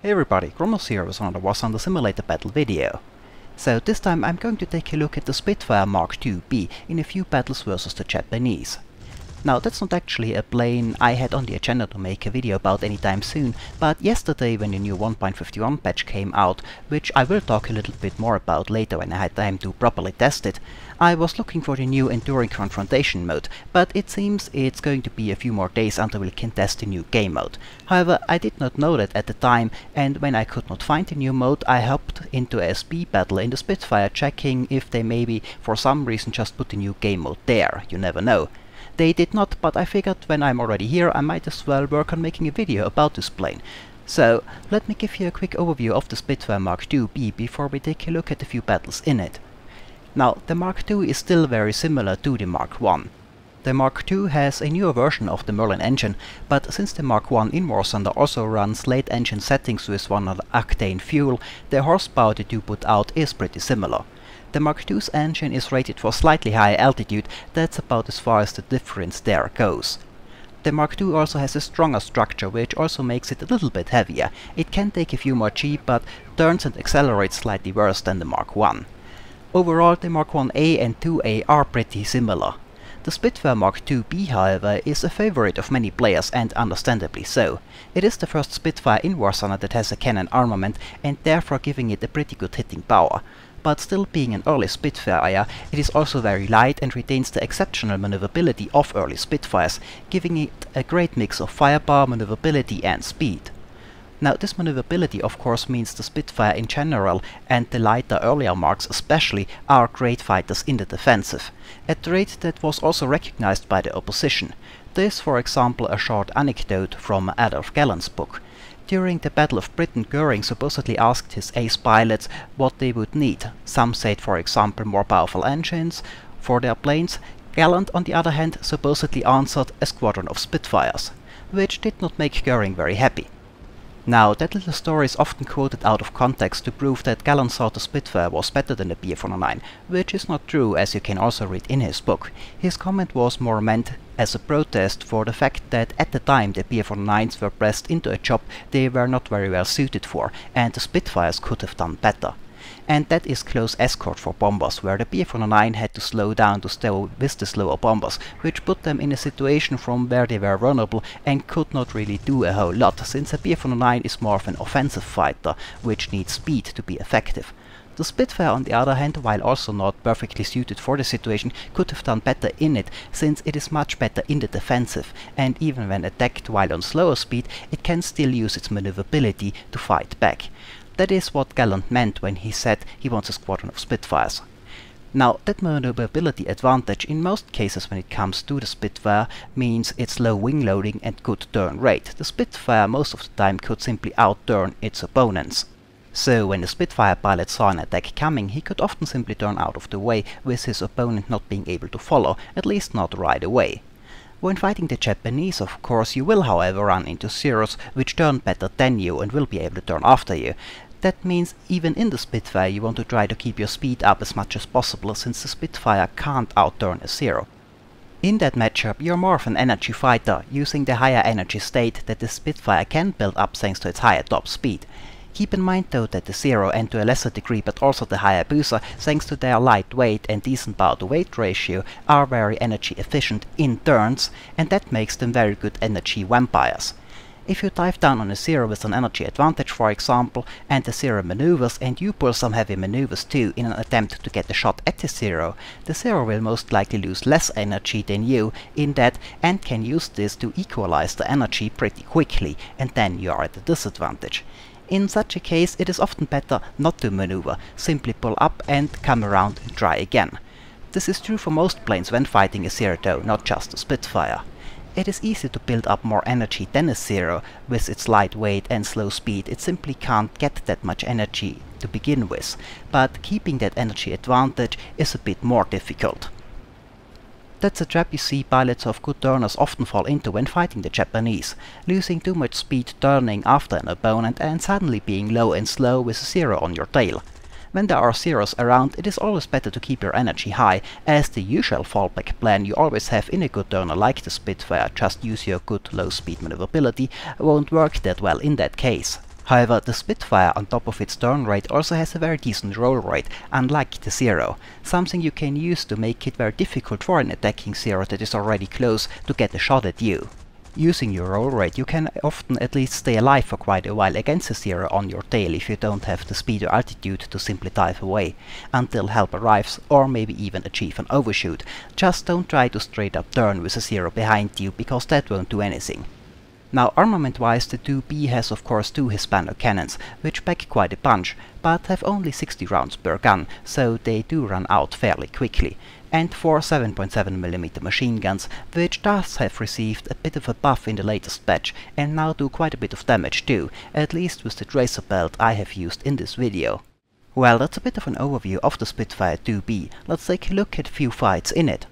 Hey everybody, Kronos here with another War Thunder Simulator battle video. So this time I'm going to take a look at the Spitfire Mark II-B in a few battles versus the Japanese. Now that's not actually a plane I had on the agenda to make a video about anytime soon, but yesterday when the new 1.51 patch came out, which I will talk a little bit more about later when I had time to properly test it, I was looking for the new Enduring Confrontation mode, but it seems it's going to be a few more days until we can test the new game mode. However, I did not know that at the time, and when I could not find the new mode, I hopped into a speed battle in the Spitfire checking if they maybe for some reason just put the new game mode there, you never know. They did not, but I figured when I'm already here I might as well work on making a video about this plane. So, let me give you a quick overview of the Spitfire Mark II-B before we take a look at a few battles in it. Now, the Mark II is still very similar to the Mark I. The Mark II has a newer version of the Merlin engine, but since the Mark I in War Thunder also runs late engine settings with 100 octane fuel, the horsepower the two put out is pretty similar. The Mark II's engine is rated for slightly higher altitude, that's about as far as the difference there goes. The Mark II also has a stronger structure, which also makes it a little bit heavier. It can take a few more G, but turns and accelerates slightly worse than the Mark I. Overall, the Mark 1A and 2A are pretty similar. The Spitfire Mark II-B, however, is a favorite of many players and understandably so. It is the first Spitfire in War Thunder that has a cannon armament and therefore giving it a pretty good hitting power but still being an early Spitfire, it is also very light and retains the exceptional maneuverability of early Spitfires, giving it a great mix of firepower, maneuverability and speed. Now this maneuverability of course means the Spitfire in general and the lighter earlier marks especially are great fighters in the defensive, a trait that was also recognized by the opposition. This for example a short anecdote from Adolf Galland's book. During the Battle of Britain, Goering supposedly asked his ace pilots what they would need. Some said, for example, more powerful engines for their planes. Galland, on the other hand, supposedly answered a squadron of Spitfires, which did not make Goering very happy. Now, that little story is often quoted out of context to prove that Galland thought the Spitfire was better than the Bf-109, which is not true as you can also read in his book. His comment was more meant as a protest for the fact that at the time the Bf-109s were pressed into a job they were not very well suited for, and the Spitfires could have done better and that is close escort for bombers, where the Bf-109 had to slow down to stay with the slower bombers, which put them in a situation from where they were vulnerable and could not really do a whole lot, since the Bf-109 is more of an offensive fighter, which needs speed to be effective. The Spitfire on the other hand, while also not perfectly suited for the situation, could have done better in it, since it is much better in the defensive, and even when attacked while on slower speed, it can still use its maneuverability to fight back. That is what Galland meant when he said he wants a squadron of Spitfires. Now, that maneuverability advantage in most cases when it comes to the Spitfire means its low wing loading and good turn rate. The Spitfire most of the time could simply outturn its opponents. So when the Spitfire pilot saw an attack coming, he could often simply turn out of the way, with his opponent not being able to follow, at least not right away. When fighting the Japanese, of course, you will however run into Zeros which turn better than you and will be able to turn after you. That means even in the Spitfire you want to try to keep your speed up as much as possible since the Spitfire can't outturn a Zero. In that matchup you're more of an energy fighter, using the higher energy state that the Spitfire can build up thanks to its higher top speed. Keep in mind though that the Zero and to a lesser degree but also the higher Hayabusa, thanks to their light weight and decent power to weight ratio, are very energy efficient in turns and that makes them very good energy vampires. If you dive down on a Zero with an energy advantage for example, and the Zero maneuvers and you pull some heavy maneuvers too in an attempt to get a shot at the Zero, the Zero will most likely lose less energy than you in that and can use this to equalize the energy pretty quickly and then you are at a disadvantage. In such a case it is often better not to maneuver, simply pull up and come around and try again. This is true for most planes when fighting a Zero though, not just a Spitfire. It is easy to build up more energy than a Zero, with its light weight and slow speed it simply can't get that much energy to begin with, but keeping that energy advantage is a bit more difficult. That's a trap you see pilots of good turners often fall into when fighting the Japanese, losing too much speed turning after an opponent and suddenly being low and slow with a Zero on your tail. When there are zeros around, it is always better to keep your energy high, as the usual fallback plan you always have in a good turner like the Spitfire, just use your good low speed maneuverability, won't work that well in that case. However, the Spitfire on top of its turn rate also has a very decent roll rate, unlike the Zero, something you can use to make it very difficult for an attacking Zero that is already close to get a shot at you. Using your roll rate, you can often at least stay alive for quite a while against a Zero on your tail if you don't have the speed or altitude to simply dive away, until help arrives or maybe even achieve an overshoot. Just don't try to straight up turn with a Zero behind you, because that won't do anything. Now armament-wise the 2B has of course two Hispano cannons, which pack quite a punch, but have only 60 rounds per gun, so they do run out fairly quickly. And four 7.7mm machine guns, which does have received a bit of a buff in the latest patch, and now do quite a bit of damage too, at least with the tracer belt I have used in this video. Well, that's a bit of an overview of the Spitfire 2B, let's take a look at a few fights in it.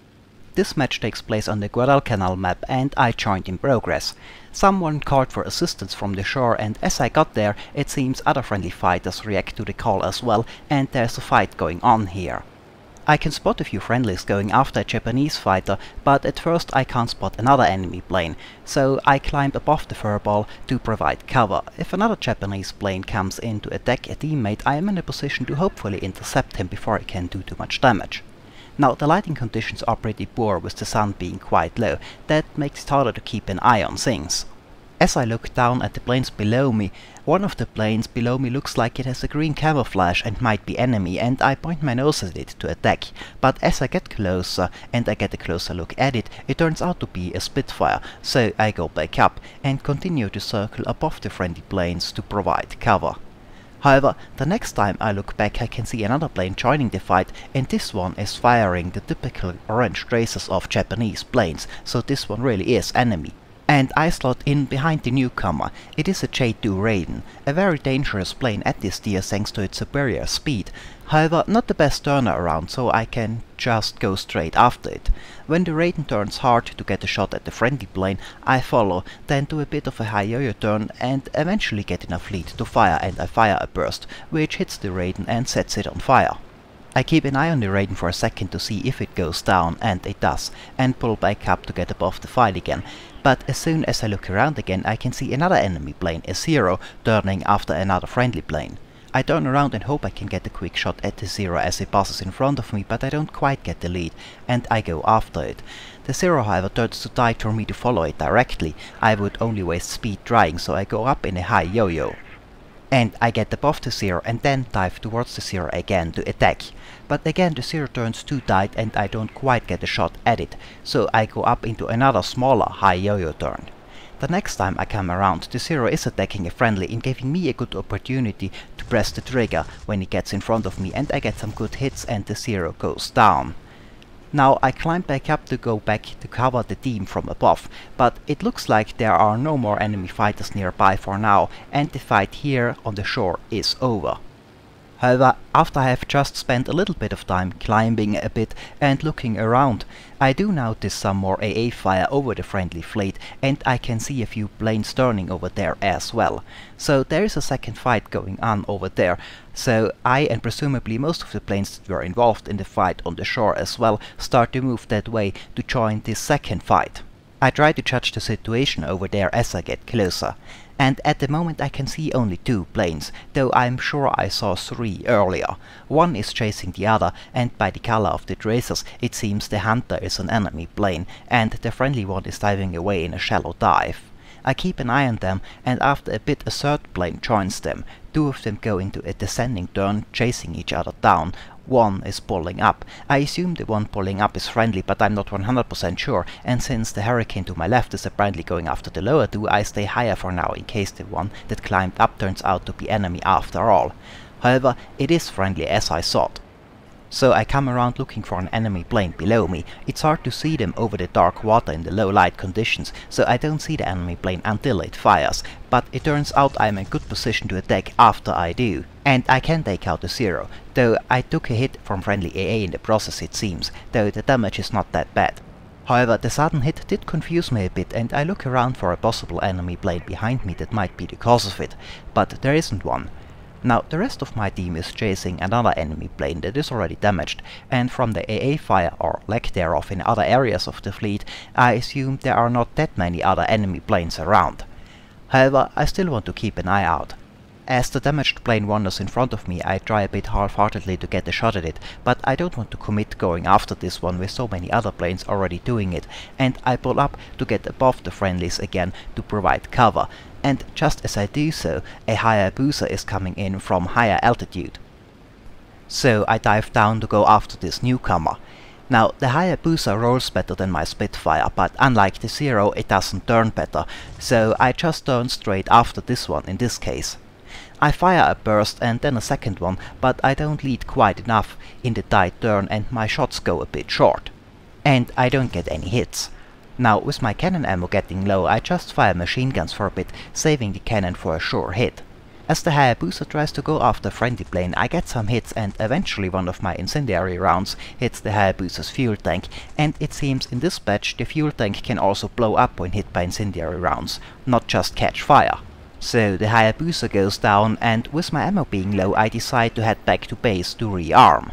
This match takes place on the Guadalcanal map and I joined in progress. Someone called for assistance from the shore and as I got there it seems other friendly fighters react to the call as well and there's a fight going on here. I can spot a few friendlies going after a Japanese fighter, but at first I can't spot another enemy plane, so I climb above the furball to provide cover. If another Japanese plane comes in to attack a teammate, I am in a position to hopefully intercept him before he can do too much damage. Now the lighting conditions are pretty poor with the sun being quite low, that makes it harder to keep an eye on things. As I look down at the planes below me, one of the planes below me looks like it has a green camouflage and might be enemy and I point my nose at it to attack, but as I get closer and I get a closer look at it, it turns out to be a Spitfire, so I go back up and continue to circle above the friendly planes to provide cover. However, the next time I look back I can see another plane joining the fight and this one is firing the typical orange traces of Japanese planes, so this one really is enemy. And I slot in behind the newcomer. It is a J-2 Raiden, a very dangerous plane at this tier thanks to its superior speed. However, not the best turner around, so I can just go straight after it. When the Raiden turns hard to get a shot at the friendly plane, I follow, then do a bit of a high yo-yo turn and eventually get enough lead to fire and I fire a burst, which hits the Raiden and sets it on fire. I keep an eye on the Raiden for a second to see if it goes down, and it does, and pull back up to get above the fight again. But as soon as I look around again I can see another enemy plane, a Zero, turning after another friendly plane. I turn around and hope I can get a quick shot at the Zero as it passes in front of me, but I don't quite get the lead, and I go after it. The Zero however turns too tight for me to follow it directly, I would only waste speed trying, so I go up in a high yo-yo. And I get above the Zero and then dive towards the Zero again to attack. But again the Zero turns too tight and I don't quite get a shot at it, so I go up into another smaller high yo-yo turn. The next time I come around, the Zero is attacking a friendly and giving me a good opportunity to press the trigger when he gets in front of me and I get some good hits and the Zero goes down. Now I climb back up to go back to cover the team from above, but it looks like there are no more enemy fighters nearby for now and the fight here on the shore is over. However, after I have just spent a little bit of time climbing a bit and looking around, I do notice some more AA fire over the friendly fleet and I can see a few planes turning over there as well. So there is a second fight going on over there, so I and presumably most of the planes that were involved in the fight on the shore as well start to move that way to join this second fight. I try to judge the situation over there as I get closer and at the moment I can see only two planes, though I'm sure I saw three earlier. One is chasing the other, and by the color of the tracers it seems the hunter is an enemy plane, and the friendly one is diving away in a shallow dive. I keep an eye on them, and after a bit a third plane joins them. Two of them go into a descending turn, chasing each other down, one is pulling up. I assume the one pulling up is friendly, but I'm not 100% sure, and since the hurricane to my left is apparently going after the lower two, I stay higher for now in case the one that climbed up turns out to be enemy after all. However, it is friendly as I thought. So I come around looking for an enemy plane below me. It's hard to see them over the dark water in the low light conditions, so I don't see the enemy plane until it fires. But it turns out I'm in good position to attack after I do. And I can take out the Zero, though I took a hit from friendly AA in the process it seems, though the damage is not that bad. However, the sudden hit did confuse me a bit and I look around for a possible enemy plane behind me that might be the cause of it, but there isn't one. Now the rest of my team is chasing another enemy plane that is already damaged, and from the AA fire or lack thereof in other areas of the fleet, I assume there are not that many other enemy planes around. However, I still want to keep an eye out. As the damaged plane wanders in front of me, I try a bit half-heartedly to get a shot at it, but I don't want to commit going after this one with so many other planes already doing it, and I pull up to get above the friendlies again to provide cover, and just as I do so, a Hayabusa is coming in from higher altitude. So I dive down to go after this newcomer. Now, the Hayabusa rolls better than my Spitfire, but unlike the Zero, it doesn't turn better, so I just turn straight after this one in this case. I fire a burst and then a second one, but I don't lead quite enough in the tight turn and my shots go a bit short. And I don't get any hits. Now, with my cannon ammo getting low, I just fire machine guns for a bit, saving the cannon for a sure hit. As the Hayabusa tries to go after friendly plane, I get some hits and eventually one of my incendiary rounds hits the Hayabusa's fuel tank, and it seems in this batch the fuel tank can also blow up when hit by incendiary rounds, not just catch fire. So the Hayabusa goes down and with my ammo being low I decide to head back to base to rearm.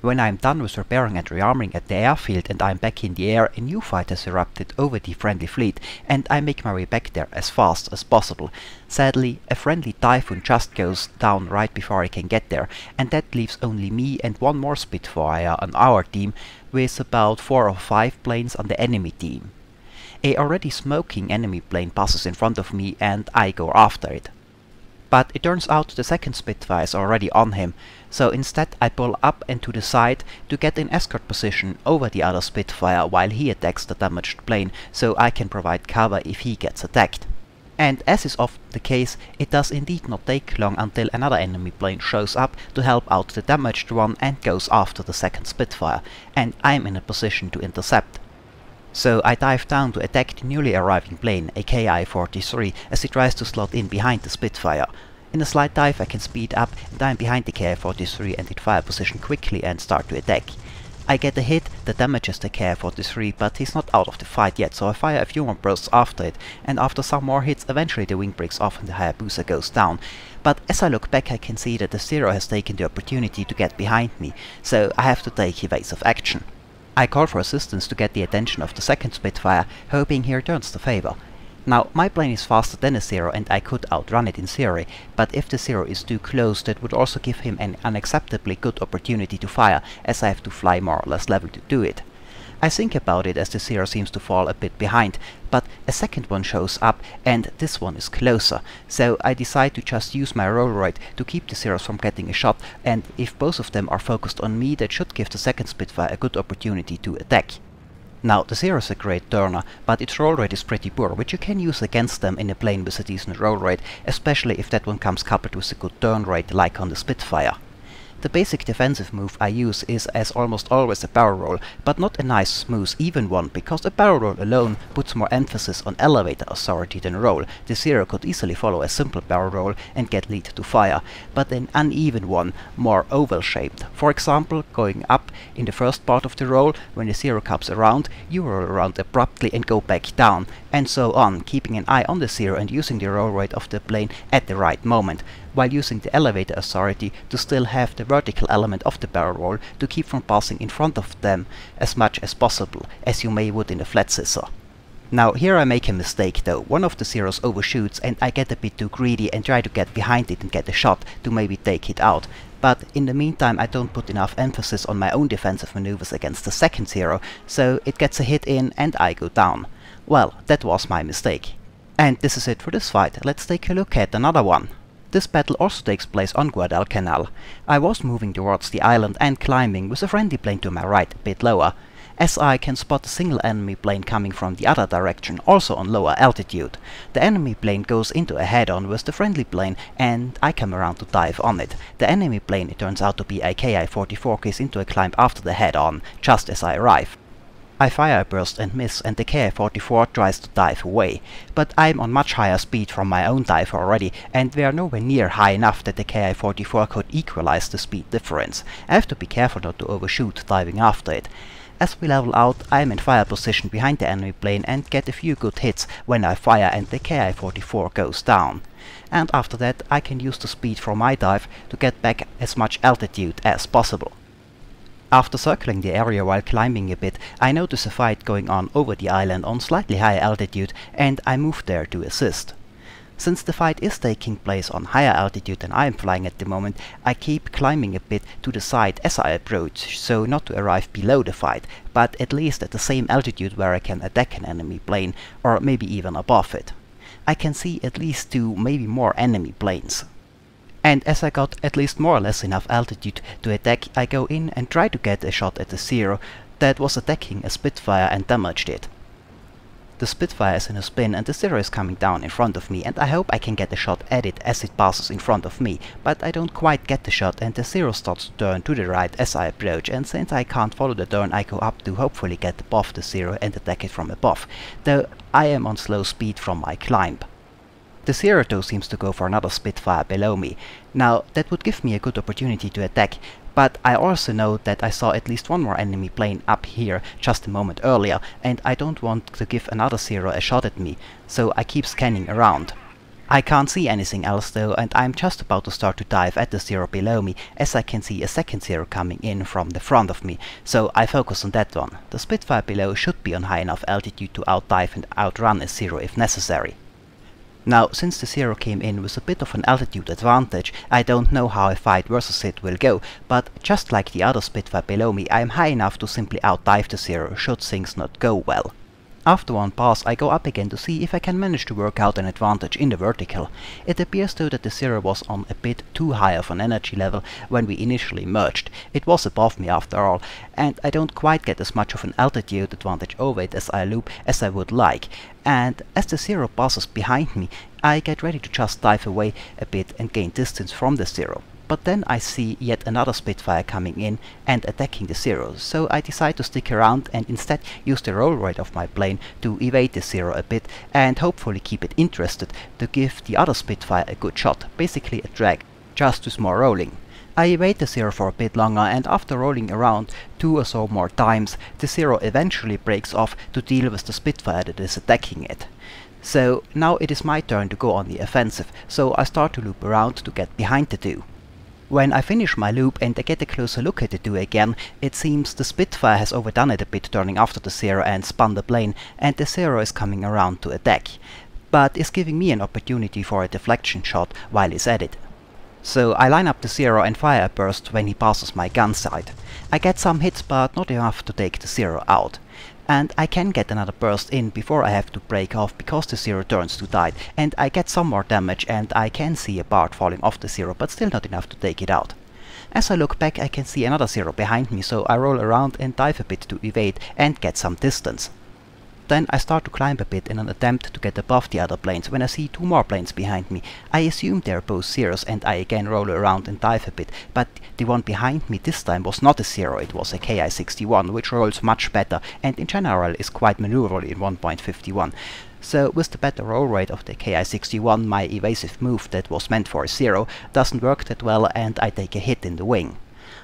When I'm done with repairing and rearming at the airfield and I'm back in the air, a new fight has erupted over the friendly fleet and I make my way back there as fast as possible. Sadly, a friendly Typhoon just goes down right before I can get there and that leaves only me and one more Spitfire on our team with about 4 or 5 planes on the enemy team. A already smoking enemy plane passes in front of me and I go after it. But it turns out the second Spitfire is already on him, so instead I pull up and to the side to get in escort position over the other Spitfire while he attacks the damaged plane, so I can provide cover if he gets attacked. And as is often the case, it does indeed not take long until another enemy plane shows up to help out the damaged one and goes after the second Spitfire, and I'm in a position to intercept. So I dive down to attack the newly arriving plane, a Ki-43, as it tries to slot in behind the Spitfire. In a slight dive I can speed up and I'm behind the Ki-43 and it fire position quickly and start to attack. I get a hit that damages the Ki-43, but he's not out of the fight yet, so I fire a few more bursts after it, and after some more hits eventually the wing breaks off and the Hayabusa goes down. But as I look back I can see that the Zero has taken the opportunity to get behind me, so I have to take evasive action. I call for assistance to get the attention of the second Spitfire, hoping he returns the favor. Now, my plane is faster than a Zero and I could outrun it in theory, but if the Zero is too close that would also give him an unacceptably good opportunity to fire, as I have to fly more or less level to do it. I think about it as the Zero seems to fall a bit behind, but a second one shows up and this one is closer, so I decide to just use my roll rate to keep the Zeros from getting a shot and if both of them are focused on me that should give the second Spitfire a good opportunity to attack. Now, the Zero is a great turner, but its roll rate is pretty poor, which you can use against them in a plane with a decent roll rate, especially if that one comes coupled with a good turn rate like on the Spitfire. The basic defensive move I use is as almost always a barrel roll, but not a nice smooth even one, because a barrel roll alone puts more emphasis on elevator authority than roll. The Zero could easily follow a simple barrel roll and get lead to fire, but an uneven one, more oval shaped. For example, going up in the first part of the roll, when the Zero comes around, you roll around abruptly and go back down, and so on, keeping an eye on the Zero and using the roll rate of the plane at the right moment while using the elevator authority to still have the vertical element of the barrel roll to keep from passing in front of them as much as possible, as you may would in a flat scissor. Now here I make a mistake though, one of the zeros overshoots and I get a bit too greedy and try to get behind it and get a shot to maybe take it out. But in the meantime I don't put enough emphasis on my own defensive maneuvers against the second zero, so it gets a hit in and I go down. Well, that was my mistake. And this is it for this fight, let's take a look at another one. This battle also takes place on Guadalcanal. I was moving towards the island and climbing with a friendly plane to my right, a bit lower, as I can spot a single enemy plane coming from the other direction, also on lower altitude. The enemy plane goes into a head-on with the friendly plane and I come around to dive on it. The enemy plane it turns out to be a Ki-44 case into a climb after the head-on, just as I arrive. I fire a burst and miss and the Ki-44 tries to dive away, but I'm on much higher speed from my own dive already and we are nowhere near high enough that the Ki-44 could equalize the speed difference. I have to be careful not to overshoot diving after it. As we level out, I am in fire position behind the enemy plane and get a few good hits when I fire and the Ki-44 goes down. And after that I can use the speed from my dive to get back as much altitude as possible. After circling the area while climbing a bit, I notice a fight going on over the island on slightly higher altitude and I move there to assist. Since the fight is taking place on higher altitude than I am flying at the moment, I keep climbing a bit to the side as I approach, so not to arrive below the fight, but at least at the same altitude where I can attack an enemy plane, or maybe even above it. I can see at least two, maybe more enemy planes. And as I got at least more or less enough altitude to attack, I go in and try to get a shot at the Zero that was attacking a Spitfire and damaged it. The Spitfire is in a spin and the Zero is coming down in front of me and I hope I can get a shot at it as it passes in front of me, but I don't quite get the shot and the Zero starts to turn to the right as I approach and since I can't follow the turn I go up to hopefully get above the Zero and attack it from above, though I am on slow speed from my climb. The Zero though seems to go for another Spitfire below me. Now that would give me a good opportunity to attack, but I also know that I saw at least one more enemy plane up here just a moment earlier, and I don't want to give another Zero a shot at me, so I keep scanning around. I can't see anything else though, and I'm just about to start to dive at the Zero below me, as I can see a second Zero coming in from the front of me, so I focus on that one. The Spitfire below should be on high enough altitude to outdive and outrun a Zero if necessary. Now, since the Zero came in with a bit of an altitude advantage, I don't know how a fight versus it will go, but just like the other Spitfire below me, I am high enough to simply outdive the Zero should things not go well. After one pass I go up again to see if I can manage to work out an advantage in the vertical. It appears though that the Zero was on a bit too high of an energy level when we initially merged. It was above me after all, and I don't quite get as much of an altitude advantage over it as I loop as I would like. And as the Zero passes behind me, I get ready to just dive away a bit and gain distance from the Zero. But then I see yet another Spitfire coming in and attacking the Zero, so I decide to stick around and instead use the roll rate of my plane to evade the Zero a bit and hopefully keep it interested to give the other Spitfire a good shot, basically a drag, just to more rolling. I evade the Zero for a bit longer and after rolling around two or so more times, the Zero eventually breaks off to deal with the Spitfire that is attacking it. So now it is my turn to go on the offensive, so I start to loop around to get behind the two. When I finish my loop and I get a closer look at the two again, it seems the Spitfire has overdone it a bit turning after the Zero and spun the plane, and the Zero is coming around to attack, but is giving me an opportunity for a deflection shot while he's at it. So I line up the Zero and fire a burst when he passes my gun sight. I get some hits but not enough to take the Zero out and I can get another burst in before I have to break off because the Zero turns to die, and I get some more damage and I can see a part falling off the Zero, but still not enough to take it out. As I look back I can see another Zero behind me, so I roll around and dive a bit to evade and get some distance. Then I start to climb a bit in an attempt to get above the other planes when I see two more planes behind me. I assume they're both zeros and I again roll around and dive a bit, but the one behind me this time was not a zero, it was a Ki-61, which rolls much better and in general is quite maneuverable in 1.51. So with the better roll rate of the Ki-61 my evasive move that was meant for a zero doesn't work that well and I take a hit in the wing.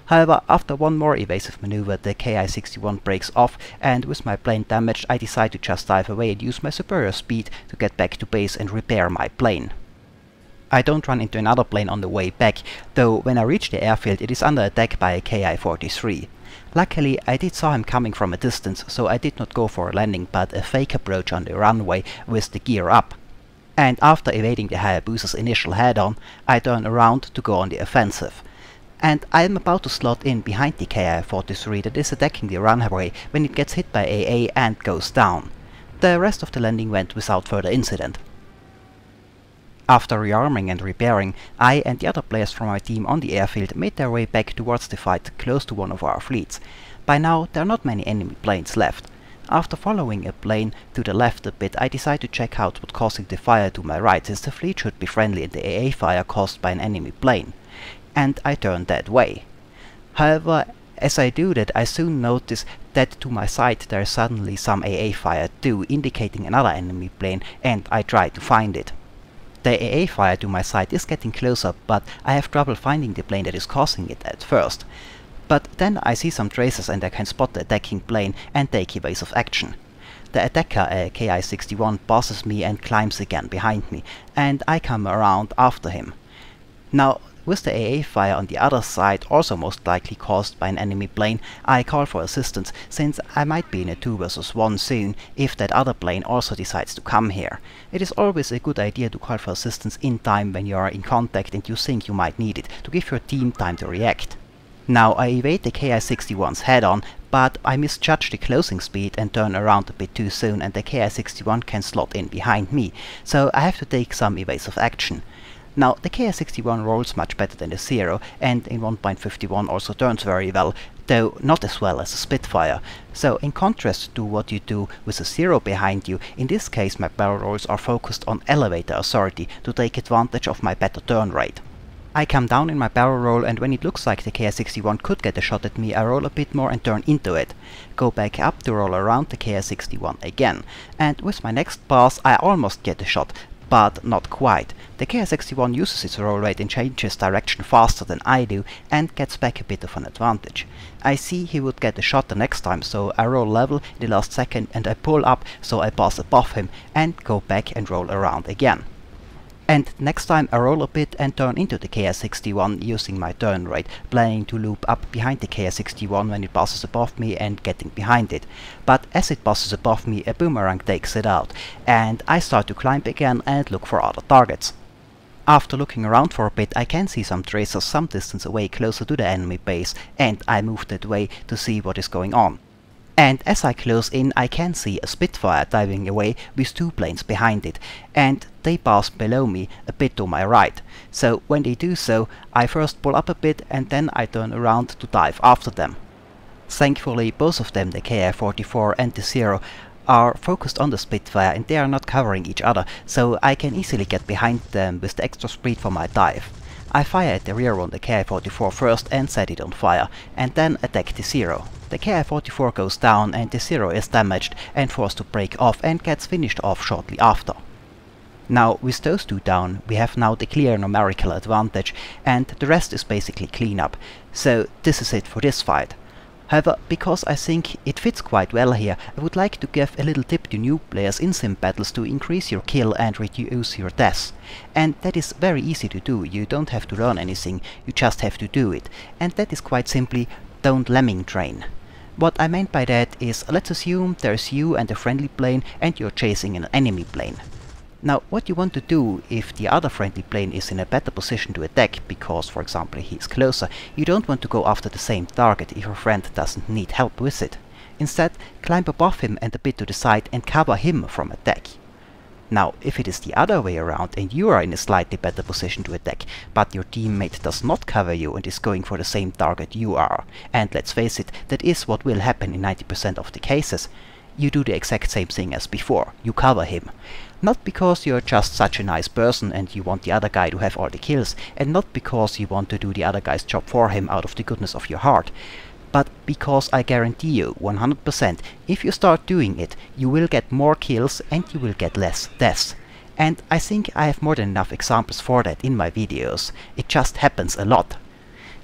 However, after one more evasive maneuver, the Ki-61 breaks off, and with my plane damaged, I decide to just dive away and use my superior speed to get back to base and repair my plane. I don't run into another plane on the way back, though when I reach the airfield it is under attack by a Ki-43. Luckily, I did saw him coming from a distance, so I did not go for a landing but a fake approach on the runway with the gear up. And after evading the Hayabusa's initial head-on, I turn around to go on the offensive and I am about to slot in behind the Ki-43 that is attacking the runway when it gets hit by AA and goes down. The rest of the landing went without further incident. After rearming and repairing, I and the other players from my team on the airfield made their way back towards the fight close to one of our fleets. By now there are not many enemy planes left. After following a plane to the left a bit, I decide to check out what causing the fire to my right, since the fleet should be friendly and the AA fire caused by an enemy plane and I turn that way. However, as I do that, I soon notice that to my side there is suddenly some AA fire too, indicating another enemy plane, and I try to find it. The AA fire to my side is getting closer, but I have trouble finding the plane that is causing it at first. But then I see some traces and I can spot the attacking plane and take evasive action. The attacker, a Ki-61, passes me and climbs again behind me, and I come around after him. Now, with the AA fire on the other side also most likely caused by an enemy plane, I call for assistance since I might be in a 2 vs 1 soon if that other plane also decides to come here. It is always a good idea to call for assistance in time when you are in contact and you think you might need it, to give your team time to react. Now I evade the Ki-61's head-on, but I misjudge the closing speed and turn around a bit too soon and the Ki-61 can slot in behind me, so I have to take some evasive action. Now the Ki-61 rolls much better than the Zero and in 1.51 also turns very well, though not as well as the Spitfire. So in contrast to what you do with a Zero behind you, in this case my barrel rolls are focused on elevator authority to take advantage of my better turn rate. I come down in my barrel roll and when it looks like the Ki-61 could get a shot at me, I roll a bit more and turn into it. Go back up to roll around the Ki-61 again. And with my next pass I almost get a shot, but not quite. The Ki-61 uses its roll rate and changes direction faster than I do and gets back a bit of an advantage. I see he would get a shot the next time so I roll level in the last second and I pull up so I pass above him and go back and roll around again. And next time I roll a bit and turn into the Ki-61 using my turn rate, planning to loop up behind the Ki-61 when it passes above me and getting behind it. But as it passes above me a boomerang takes it out, and I start to climb again and look for other targets. After looking around for a bit I can see some tracers some distance away closer to the enemy base and I move that way to see what is going on. And as I close in I can see a Spitfire diving away with two planes behind it and they pass below me a bit to my right. So when they do so I first pull up a bit and then I turn around to dive after them. Thankfully both of them, the Ki-44 and the Zero, are focused on the Spitfire and they are not covering each other, so I can easily get behind them with the extra speed for my dive. I fire at the rear on the Ki-44 first and set it on fire, and then attack the Zero. The Ki-44 goes down and the Zero is damaged and forced to break off and gets finished off shortly after. Now with those two down we have now the clear numerical advantage and the rest is basically cleanup, so this is it for this fight. However, because I think it fits quite well here, I would like to give a little tip to new players in sim battles to increase your kill and reduce your deaths. And that is very easy to do, you don't have to learn anything, you just have to do it. And that is quite simply, don't lemming train. What I meant by that is, let's assume there's you and a friendly plane and you're chasing an enemy plane. Now what you want to do if the other friendly plane is in a better position to attack because for example he's closer, you don't want to go after the same target if your friend doesn't need help with it. Instead, climb above him and a bit to the side and cover him from attack. Now, if it is the other way around and you are in a slightly better position to attack, but your teammate does not cover you and is going for the same target you are, and let's face it, that is what will happen in 90% of the cases, you do the exact same thing as before, you cover him. Not because you're just such a nice person and you want the other guy to have all the kills, and not because you want to do the other guy's job for him out of the goodness of your heart, but because I guarantee you 100% if you start doing it, you will get more kills and you will get less deaths. And I think I have more than enough examples for that in my videos. It just happens a lot.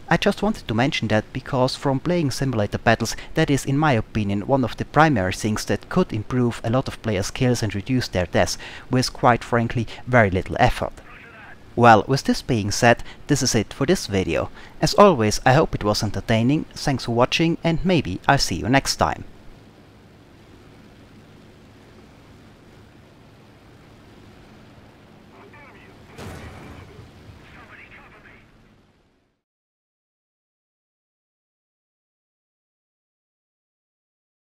I just wanted to mention that because from playing simulator battles that is in my opinion one of the primary things that could improve a lot of players' skills and reduce their deaths with quite frankly very little effort. Well, with this being said, this is it for this video. As always, I hope it was entertaining, thanks for watching and maybe I'll see you next time.